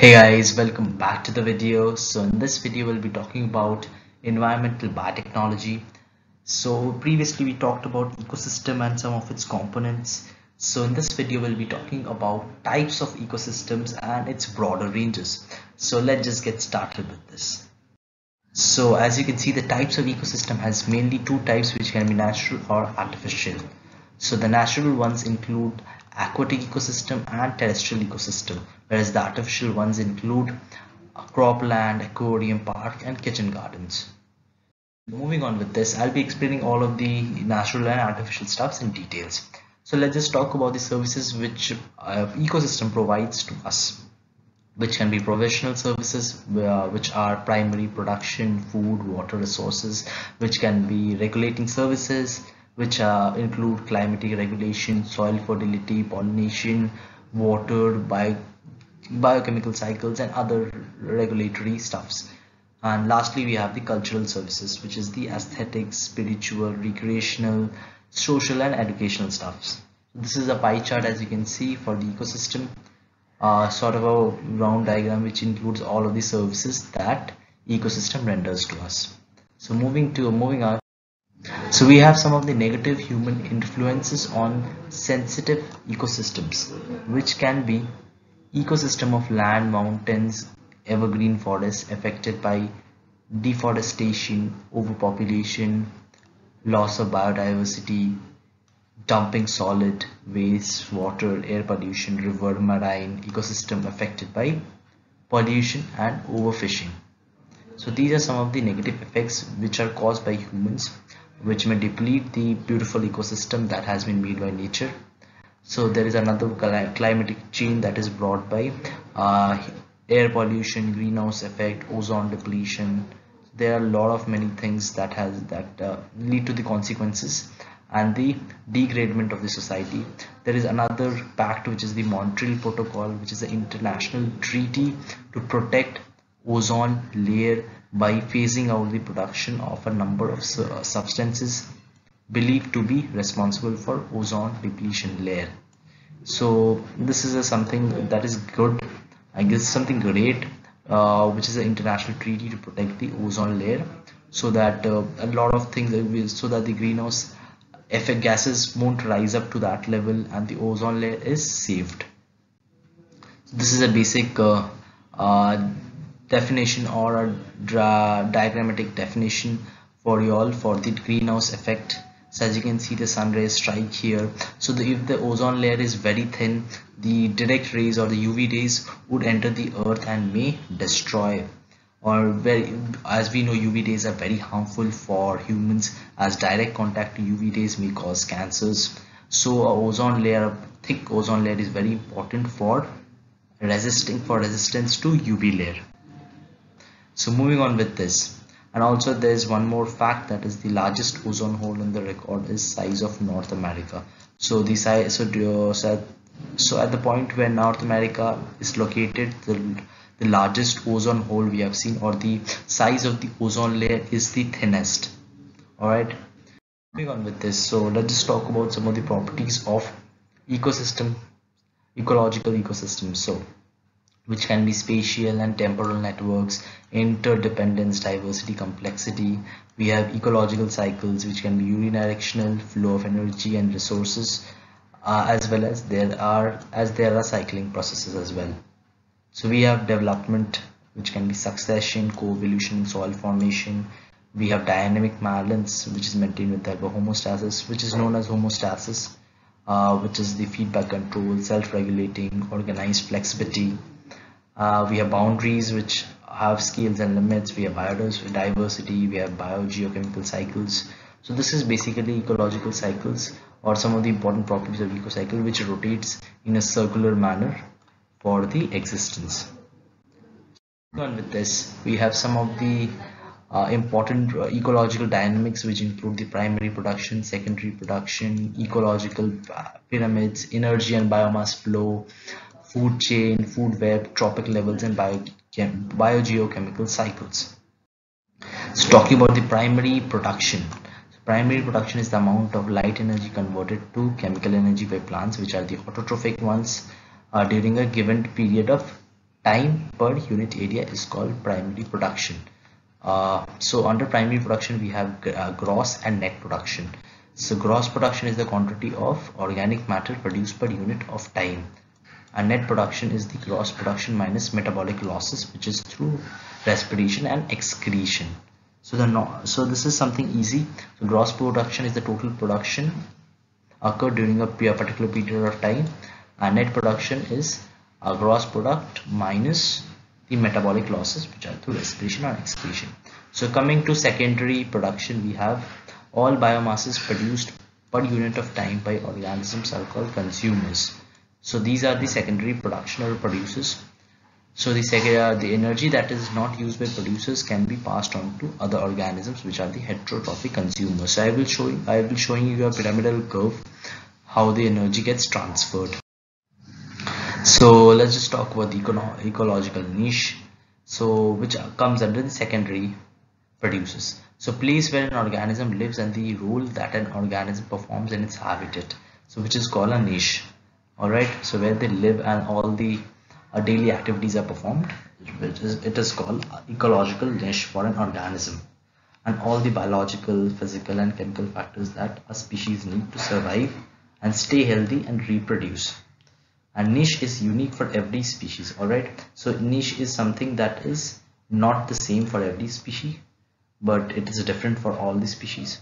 Hey guys, welcome back to the video. So in this video we'll be talking about environmental biotechnology. So previously we talked about ecosystem and some of its components. So in this video we'll be talking about types of ecosystems and its broader ranges. So let's just get started with this. So as you can see the types of ecosystem has mainly two types which can be natural or artificial. So the natural ones include aquatic ecosystem and terrestrial ecosystem whereas the artificial ones include cropland, aquarium park and kitchen gardens. Moving on with this, I'll be explaining all of the natural and artificial stuffs in details. So let's just talk about the services which uh, ecosystem provides to us which can be provisional services uh, which are primary production food water resources which can be regulating services which uh, include climatic regulation, soil fertility, pollination, water, bio, biochemical cycles and other regulatory stuffs. And lastly, we have the cultural services, which is the aesthetic, spiritual, recreational, social and educational stuffs. This is a pie chart as you can see for the ecosystem, uh, sort of a round diagram which includes all of the services that ecosystem renders to us. So moving to moving on so we have some of the negative human influences on sensitive ecosystems, which can be ecosystem of land, mountains, evergreen forests affected by deforestation, overpopulation, loss of biodiversity, dumping solid waste, water, air pollution, river, marine ecosystem affected by pollution and overfishing. So these are some of the negative effects which are caused by humans which may deplete the beautiful ecosystem that has been made by nature. So there is another climatic change that is brought by uh, air pollution greenhouse effect ozone depletion. There are a lot of many things that has that uh, lead to the consequences and the degradement of the society. There is another pact which is the montreal protocol which is an international treaty to protect ozone layer by phasing out the production of a number of uh, substances believed to be responsible for ozone depletion layer. So this is a something that is good i guess something great uh, which is an international treaty to protect the ozone layer so that uh, a lot of things so that the greenhouse effect gases won't rise up to that level and the ozone layer is saved. This is a basic uh, uh definition or a diagrammatic definition for you all for the greenhouse effect. So as you can see the sun rays strike here. So the, if the ozone layer is very thin the direct rays or the UV rays would enter the earth and may destroy. Or very as we know UV rays are very harmful for humans as direct contact to UV rays may cause cancers. So a ozone layer thick ozone layer is very important for resisting for resistance to UV layer so moving on with this. And also there is one more fact that is the largest ozone hole in the record is size of North America. So the size so, so, at the point where North America is located the, the largest ozone hole we have seen or the size of the ozone layer is the thinnest. All right moving on with this. So let's just talk about some of the properties of ecosystem ecological ecosystem. So which can be spatial and temporal networks, interdependence, diversity, complexity. We have ecological cycles, which can be unidirectional, flow of energy and resources, uh, as well as there are as there are cycling processes as well. So we have development, which can be succession, co-evolution, soil formation. We have dynamic balance, which is maintained with the homeostasis, which is known as homeostasis, uh, which is the feedback control, self-regulating, organized flexibility uh, we have boundaries which have scales and limits. We have biodiversity we have biogeochemical cycles. So this is basically ecological cycles or some of the important properties of ecocycle which rotates in a circular manner for the existence. On with this we have some of the uh, important uh, ecological dynamics which include the primary production secondary production ecological uh, pyramids energy and biomass flow food chain, food web, trophic levels, and bio, biogeochemical cycles. So talking about the primary production. So primary production is the amount of light energy converted to chemical energy by plants which are the autotrophic ones uh, during a given period of time per unit area is called primary production uh, so under primary production we have uh, gross and net production so gross production is the quantity of organic matter produced per unit of time and net production is the gross production minus metabolic losses which is through respiration and excretion. So the no so this is something easy. So gross production is the total production occurred during a particular period of time and net production is a gross product minus the metabolic losses which are through respiration or excretion. So coming to secondary production we have all biomasses produced per unit of time by organisms are called consumers so these are the secondary production or producers. So the uh, the energy that is not used by producers can be passed on to other organisms which are the heterotrophic consumers. So i will show you i will showing you a pyramidal curve how the energy gets transferred. So let's just talk about the ecological niche. So which comes under the secondary producers. So place where an organism lives and the role that an organism performs in its habitat. So which is called a niche all right so where they live and all the uh, daily activities are performed which is it is called ecological niche for an organism. And all the biological physical and chemical factors that a species need to survive and stay healthy and reproduce. And niche is unique for every species all right? So niche is something that is not the same for every species but it is different for all the species.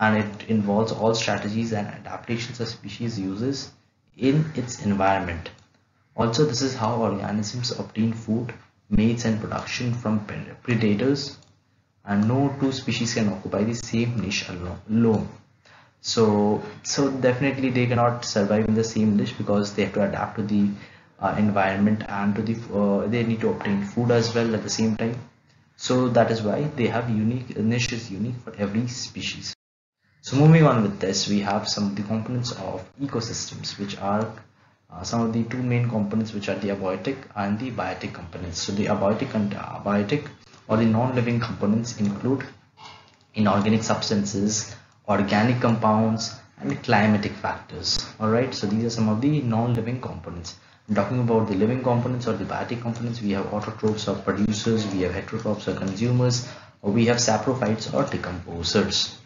And it involves all strategies and adaptations a species uses in its environment. Also, this is how organisms obtain food, mates and production from predators and no two species can occupy the same niche alone. So, so definitely they cannot survive in the same niche because they have to adapt to the uh, environment and to the uh, they need to obtain food as well at the same time. So that is why they have unique niche is unique for every species. So moving on with this, we have some of the components of ecosystems, which are uh, some of the two main components, which are the abiotic and the biotic components. So the abiotic and abiotic or the non-living components include inorganic substances, organic compounds, and climatic factors. All right, so these are some of the non-living components. I'm talking about the living components or the biotic components, we have autotrophs or producers, we have heterotrophs or consumers, or we have saprophytes or decomposers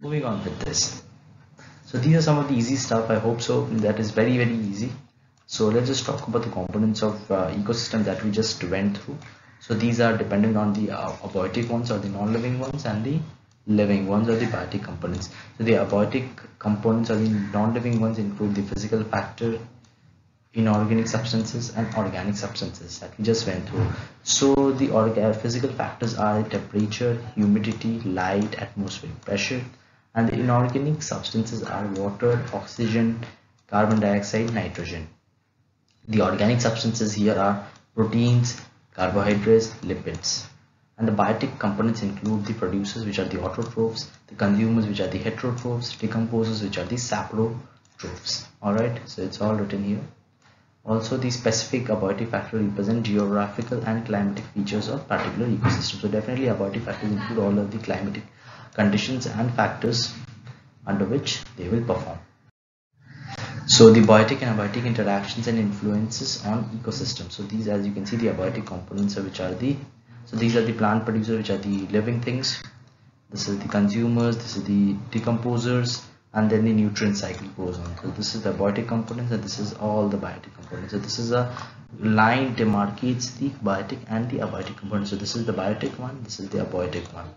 moving on with this. So these are some of the easy stuff i hope so. That is very very easy. So let's just talk about the components of uh, ecosystem that we just went through. So these are dependent on the uh, abiotic ones or the non-living ones and the living ones or the biotic components. So the abiotic components or the non-living ones include the physical factor inorganic substances and organic substances that we just went through. So the physical factors are temperature humidity light atmospheric pressure and the inorganic substances are water, oxygen, carbon dioxide, nitrogen. The organic substances here are proteins, carbohydrates, lipids. And the biotic components include the producers which are the autotrophs, the consumers which are the heterotrophs, decomposers which are the saprotrophs. Alright, so it's all written here. Also, the specific abiotic factor represent geographical and climatic features of particular ecosystem. So definitely abiotic factors include all of the climatic conditions and factors under which they will perform. So the biotic and abiotic interactions and influences on ecosystems. So these as you can see the abiotic components which are the so these are the plant producers which are the living things. This is the consumers, this is the decomposers and then the nutrient cycle goes on. So this is the biotic components and this is all the biotic components. So this is a line demarcates the biotic and the abiotic components. So this is the biotic one, this is the abiotic one.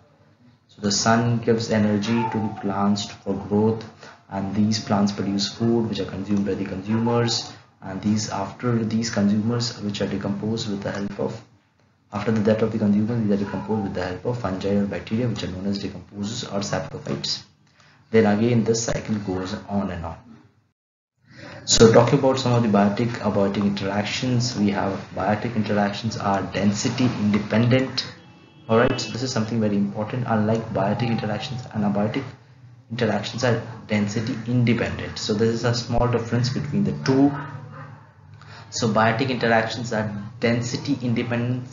So the sun gives energy to the plants for growth and these plants produce food which are consumed by the consumers and these after these consumers which are decomposed with the help of after the death of the consumers these are decomposed with the help of fungi or bacteria which are known as decomposers or saprophytes. Then again this cycle goes on and on. So talking about some of the biotic abiotic interactions, we have biotic interactions are density independent alright so this is something very important. Unlike biotic interactions anabiotic interactions are density independent. So this is a small difference between the two. So biotic interactions are density independent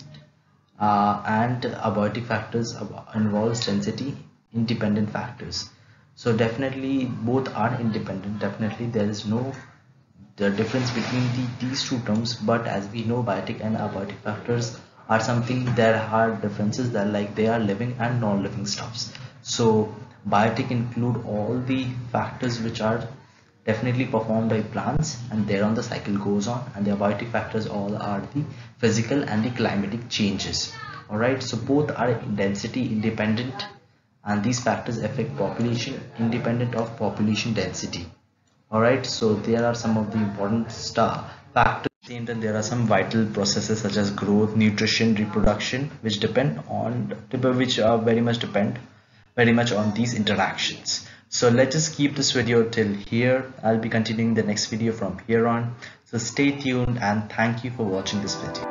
uh, and abiotic factors involves density independent factors. So definitely both are independent. Definitely there is no the difference between the, these two terms but as we know biotic and abiotic factors are something there are differences that like they are living and non-living stuffs. So biotic include all the factors which are definitely performed by plants and thereon the cycle goes on and the abiotic factors all are the physical and the climatic changes. All right so both are density independent and these factors affect population independent of population density. All right so there are some of the important star factors and there are some vital processes such as growth nutrition reproduction which depend on which are very much depend very much on these interactions. So let's keep this video till here. I'll be continuing the next video from here on. So stay tuned and thank you for watching this video